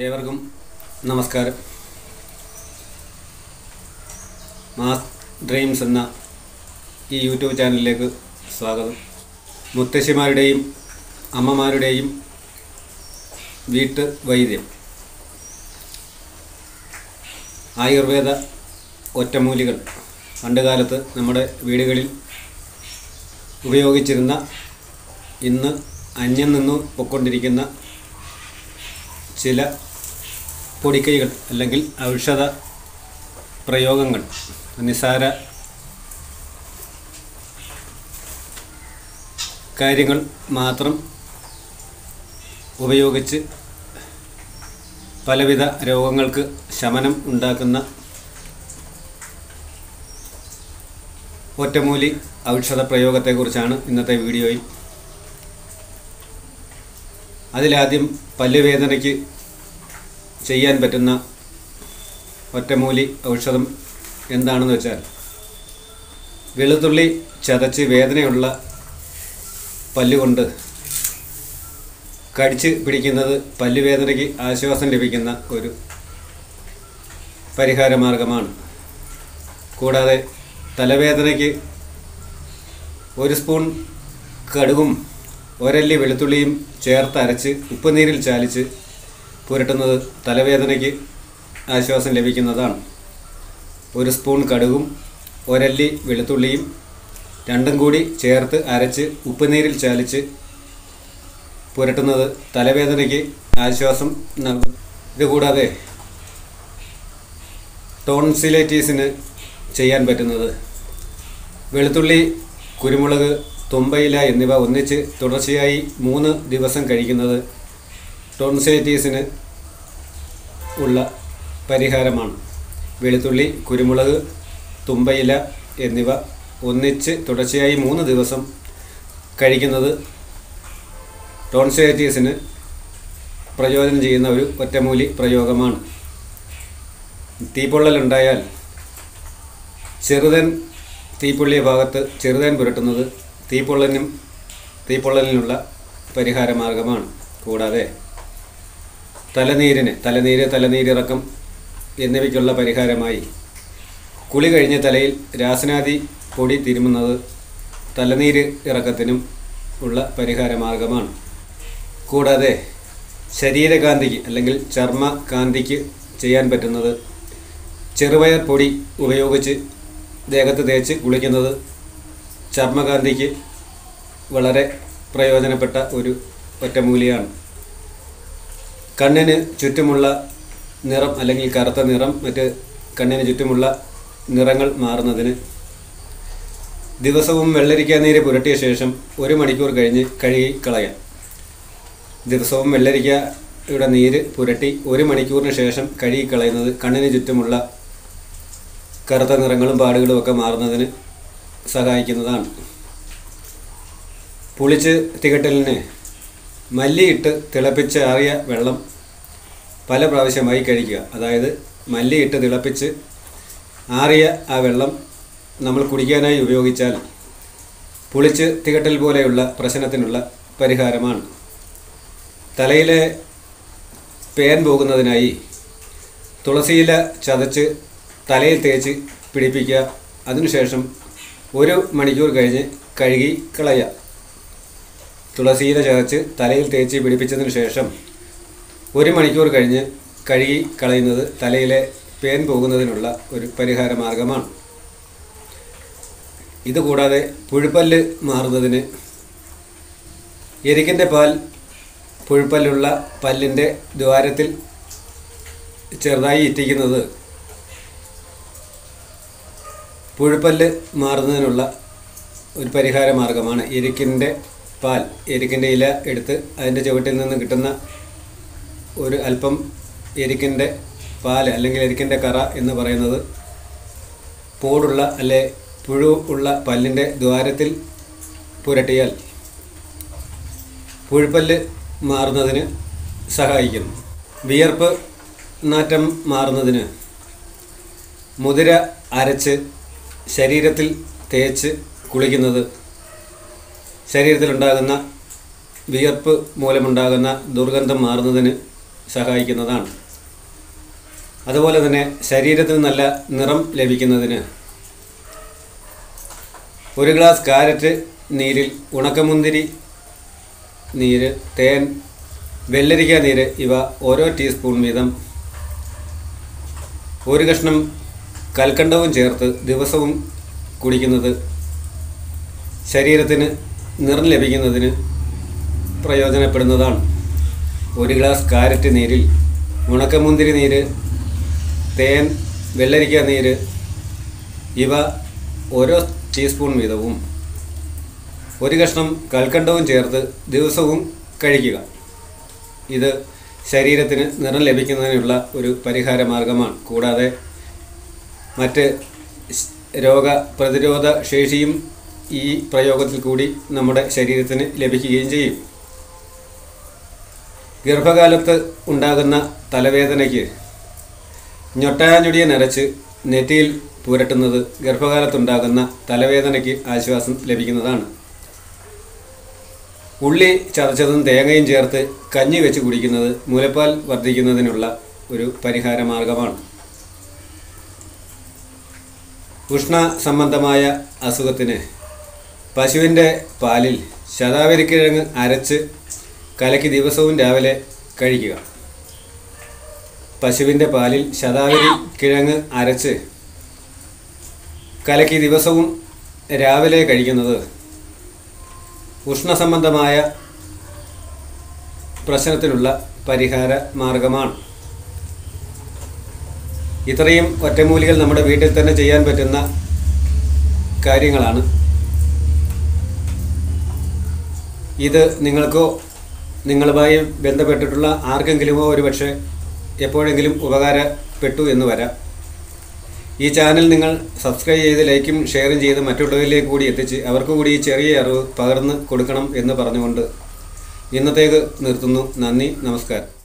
ഏവർക്കും നമസ്കാരം. Mass dreams എന്ന ഈ യൂട്യൂബ് ചാനലിലേക്ക് സ്വാഗതം. മുത്തശ്ശിമാരുടെയും അമ്മമാരുടെയും വീട്ട് വൈദ്യം. ആയുർവേദ ഒറ്റമൂലികൾ പണ്ടുകാലത്ത് നമ്മുടെ വീടുകളിൽ ഉപയോഗിച്ചിരുന്ന ഇന്ന് അന്യം നിന്നു പൊക്കൊണ്ടിരിക്കുന്ന ചില പൊടിക്കൈകൾ അല്ലെങ്കിൽ ഔഷധ പ്രയോഗങ്ങൾ നിസാര കാര്യങ്ങൾ മാത്രം ഉപയോഗിച്ച് പലവിധ രോഗങ്ങൾക്ക് ശമനം ഉണ്ടാക്കുന്ന ഒറ്റമൂലി ഔഷധ പ്രയോഗത്തെക്കുറിച്ചാണ് ഇന്നത്തെ വീഡിയോയിൽ. അതിലാദ്യം പല്ലുവേദനയ്ക്ക് ചെയ്യാൻ പറ്റുന്ന ഒറ്റമൂലി ഔഷധം എന്താണെന്ന് വെച്ചാൽ വെളുത്തുള്ളി ചതച്ച് വേദനയുള്ള പല്ലുകൊണ്ട് കടിച്ച് പിടിക്കുന്നത് പല്ലുവേദനയ്ക്ക് ആശ്വാസം ലഭിക്കുന്ന ഒരു പരിഹാര മാർഗമാണ് കൂടാതെ തലവേദനയ്ക്ക് ഒരു സ്പൂൺ കടുകും ഒരല്ലി വെളുത്തുള്ളിയും ചേർത്ത് അരച്ച് ഉപ്പുനീരിൽ ചാലിച്ച് പുരട്ടുന്നത് തലവേദനയ്ക്ക് ആശ്വാസം ലഭിക്കുന്നതാണ്. ഒരു സ്പൂൺ കടുകും ഒരല്ലി വെളുത്തുള്ളിയും രണ്ടും കൂടി ചേർത്ത് അരച്ച് ഉപ്പുനീരിൽ ചാലിച്ച് പുരട്ടുന്നത് തലവേദനയ്ക്ക് ആശ്വാസം നൽകും. ഇതുകൂടാതെ ടോൺസിലൈറ്റീസിന് ചെയ്യാൻ പറ്റുന്നത് വെളുത്തുള്ളി കുരുമുളക് തുമ്പയില എന്നിവ ഒന്നിച്ച് തുടർച്ചയായി മൂന്ന് ദിവസം കഴിക്കുന്നത് ടോൺസൈറ്റീസിന് ഉള്ള പരിഹാരമാണ്. വെളുത്തുള്ളി കുരുമുളക് തുമ്പയില എന്നിവ ഒന്നിച്ച് തുടർച്ചയായി മൂന്ന് ദിവസം കഴിക്കുന്നത് ടോൺസൈറ്റീസിന് പ്രയോജനം ചെയ്യുന്ന ഒരു ഒറ്റമൂലി പ്രയോഗമാണ്. തീപ്പൊള്ളലുണ്ടായാൽ ചെറുതൻ തീപ്പൊള്ളിയ ഭാഗത്ത് ചെറുതൻ പുരട്ടുന്നത് തീപ്പൊള്ളലിനും തീപ്പൊള്ളലിനുള്ള പരിഹാര മാർഗമാണ് കൂടാതെ തലനീരിന് തലനീര് തലനീരിറക്കം എന്നിവയ്ക്കുള്ള പരിഹാരമായി. കുളി കഴിഞ്ഞ തലയിൽ രാസനാദി പൊടി തിരുമുന്നത് തലനീര് ഇറക്കത്തിനും ഉള്ള പരിഹാര മാർഗമാണ് കൂടാതെ ശരീരകാന്തിക്ക് അല്ലെങ്കിൽ ചർമ്മകാന്തിക്ക് ചെയ്യാൻ പറ്റുന്നത് ചെറുപയർ പൊടി ഉപയോഗിച്ച് ദേഹത്ത് തേച്ച് കുളിക്കുന്നത് ചർമ്മകാന്തിക്ക് വളരെ പ്രയോജനപ്പെട്ട ഒരു ഒറ്റമൂലിയാണ്. കണ്ണിന് ചുറ്റുമുള്ള നിറം അല്ലെങ്കിൽ കറുത്ത നിറം മറ്റ് കണ്ണിന് ചുറ്റുമുള്ള നിറങ്ങൾ മാറുന്നതിന് ദിവസവും വെള്ളരിക്ക നീര് പുരട്ടിയ ശേഷം ഒരു മണിക്കൂർ കഴിഞ്ഞ് കഴുകി കളയാം ദിവസവും വെള്ളരിക്കയുടെ നീര് പുരട്ടി ഒരു മണിക്കൂറിന് ശേഷം കഴുകി കളയുന്നത് കണ്ണിന് ചുറ്റുമുള്ള കറുത്ത നിറങ്ങളും പാടുകളും ഒക്കെ മാറുന്നതിന് സഹായിക്കുന്നതാണ്. പുളിച്ച് തികട്ടലിന് മല്ലിയിട്ട് തിളപ്പിച്ച് ആറിയ വെള്ളം പല പ്രാവശ്യമായി കഴിക്കുക. അതായത് മല്ലിയിട്ട് തിളപ്പിച്ച് ആറിയ ആ വെള്ളം നമ്മൾ കുടിക്കാനായി ഉപയോഗിച്ചാൽ പുളിച്ച് തികട്ടൽ പോലെയുള്ള പ്രശ്നത്തിനുള്ള പരിഹാരമാണ്. തലയിലെ പേൻ പോകുന്നതിനായി തുളസിയില ചതച്ച് തലയിൽ തേച്ച് പിടിപ്പിക്കുക. അതിനുശേഷം ഒരു മണിക്കൂർ കഴിഞ്ഞ് കഴുകി കളയുക. തുളസിയില ചതച്ച് തലയിൽ തേച്ച് പിടിപ്പിച്ചതിന് ശേഷം ഒരു മണിക്കൂർ കഴിഞ്ഞ് കഴുകി കളയുന്നത് തലയിലെ പേൻ പോകുന്നതിനുള്ള ഒരു പരിഹാര മാർഗമാണ്. ഇതുകൂടാതെ പുഴുപ്പല്ല് മാറുന്നതിന് എരിക്കിന്റെ പാൽ പുഴുപ്പല്ലുള്ള പല്ലിന്റെ ദ്വാരത്തിൽ ചെറുതായി ഇറ്റിക്കുന്നത് പുഴുപ്പല്ല് മാറുന്നതിനുള്ള ഒരു പരിഹാര മാർഗമാണ്. എരിക്കിന്റെ പാൽ എരിക്കിന്റെ ഇല എടുത്ത് അതിന്റെ ചുവട്ടിൽ നിന്ന് കിട്ടുന്ന ഒരു അല്പം എരിക്കിന്റെ പാൽ അല്ലെങ്കിൽ എരിക്കിന്റെ കറ എന്ന് പറയുന്നത് പോടുള്ള അല്ലെ പുഴു ഉള്ള പല്ലിന്റെ ദ്വാരത്തിൽ പുരട്ടിയാൽ പുഴുപ്പല്ല് മാറുന്നതിന് സഹായിക്കുന്നു വിയർപ്പ് നാറ്റം മാറുന്നതിന് മുതിര അരച്ച് ശരീരത്തിൽ തേച്ച് കുളിക്കുന്നത് ശരീരത്തിലുണ്ടാകുന്ന വിയർപ്പ് മൂലമുണ്ടാകുന്ന ദുർഗന്ധം മാറുന്നതിന് സഹായിക്കുന്നതാണ്. അതുപോലെ തന്നെ ശരീരത്തിന് നല്ല നിറം ലഭിക്കുന്നതിന് ഒരു ഗ്ലാസ് കാരറ്റ് നീരിൽ ഉണക്കമുന്തിരി നീര് തേൻ വെള്ളരിക്ക നീര് ഇവ ഓരോ ടീസ്പൂൺ വീതം ഒരു കഷ്ണം കൽക്കണ്ടവും ചേർത്ത് ദിവസവും കുടിക്കുന്നത് ശരീരത്തിന് നിറം ലഭിക്കുന്നതിന് പ്രയോജനപ്പെടുന്നതാണ്. ഒരു ഗ്ലാസ് കാരറ്റ് നീരിൽ ഉണക്കമുന്തിരി നീര് തേൻ വെള്ളരിക്ക നീര് ഇവ ഓരോ ടീസ്പൂൺ വീതവും ഒരു കഷ്ണം കൽക്കണ്ടവും ചേർത്ത് ദിവസവും കഴിക്കുക. ഇത് ശരീരത്തിന് നിറം ലഭിക്കുന്നതിനുള്ള ഒരു പരിഹാര മാർഗമാണ് കൂടാതെ മറ്റ് രോഗ പ്രതിരോധ ശേഷിയും ഈ പ്രയോഗത്തിൽ കൂടി നമ്മുടെ ശരീരത്തിന് ലഭിക്കുകയും ചെയ്യും. ഗർഭകാലത്ത് ഉണ്ടാകുന്ന തലവേദനയ്ക്ക് ഞൊട്ടാഞ്ഞൊടിയെ നരച്ച് നെറ്റിയിൽ പുരട്ടുന്നത് ഗർഭകാലത്തുണ്ടാകുന്ന തലവേദനയ്ക്ക് ആശ്വാസം ലഭിക്കുന്നതാണ്. ഉള്ളി ചതച്ചതും തേങ്ങയും ചേർത്ത് കഞ്ഞി വെച്ച് കുടിക്കുന്നത് മുലപ്പാൽ വർദ്ധിക്കുന്നതിനുള്ള ഒരു പരിഹാര മാർഗമാണ് ഉഷ്ണ സംബന്ധമായ അസുഖത്തിന് പശുവിന്റെ പാലിൽ ശതാവരിക്കിഴങ്ങ് അരച്ച് കലക്കി ദിവസവും രാവിലെ കഴിക്കുക. പശുവിന്റെ പാലിൽ ശതാവരി കിഴങ്ങ് അരച്ച് കലക്കി ദിവസവും രാവിലെ കഴിക്കുന്നത് ഉഷ്ണസംബന്ധമായ പ്രശ്നത്തിനുള്ള പരിഹാര മാർഗമാണ്. ഇത്രയും ഒറ്റമൂലികൾ നമ്മുടെ വീട്ടിൽ തന്നെ ചെയ്യാൻ പറ്റുന്ന കാര്യങ്ങളാണ്. ഇത് നിങ്ങൾക്കോ നിങ്ങളുമായി ബന്ധപ്പെട്ടിട്ടുള്ള ആർക്കെങ്കിലുമോ ഒരുപക്ഷെ എപ്പോഴെങ്കിലും ഉപകാരപ്പെട്ടു എന്ന് വരാം. ഈ ചാനൽ നിങ്ങൾ സബ്സ്ക്രൈബ് ചെയ്ത് ലൈക്കും ഷെയറും ചെയ്ത് മറ്റുള്ളവരിലേക്ക് കൂടി എത്തിച്ച് അവർക്ക് കൂടി ഈ ചെറിയ അറിവ് പകർന്ന് കൊടുക്കണം എന്ന് പറഞ്ഞുകൊണ്ട് ഇന്നത്തേക്ക് നിർത്തുന്നു. നന്ദി നമസ്കാരം.